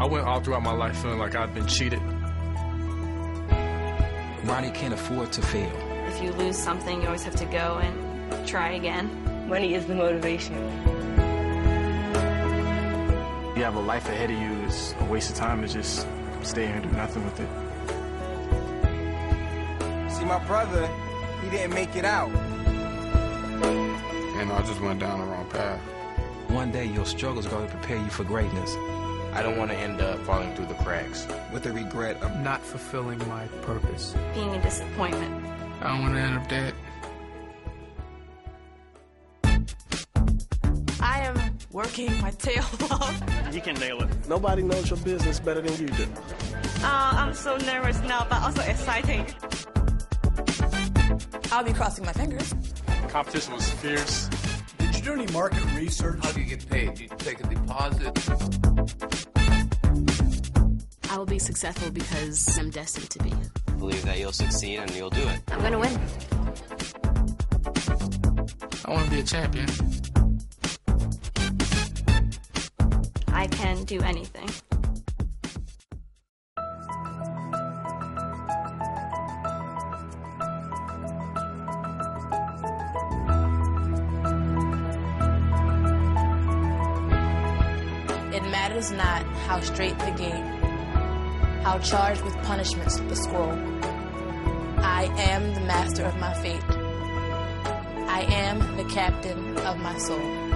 all throughout my life feeling like I've been cheated. Ronnie can't afford to fail. If you lose something, you always have to go and try again. Money is the motivation. You have a life ahead of you. It's a waste of time to just stay here and do nothing with it. See, my brother, he didn't make it out. And I just went down the wrong path. One day your struggles are going to prepare you for greatness. I don't want to end up falling through the cracks. With the regret of not fulfilling my purpose. Being a disappointment. I don't want to end up dead. I am working my tail off. You can nail it. Nobody knows your business better than you do. Uh, I'm so nervous now, but also exciting. I'll be crossing my fingers. Competition was fierce. Did you do any market research? How do you get paid? Do you take a deposit? I will be successful because I'm destined to be. Believe that you'll succeed and you'll do it. I'm gonna win. I want to be a champion. I can do anything. It matters not how straight the game, how charged with punishments the scroll. I am the master of my fate. I am the captain of my soul.